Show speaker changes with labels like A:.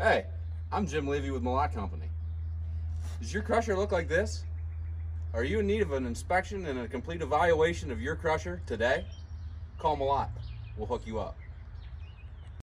A: Hey, I'm Jim Levy with Mellott Company. Does your crusher look like this? Are you in need of an inspection and a complete evaluation of your crusher today? Call Mellott. We'll hook you up.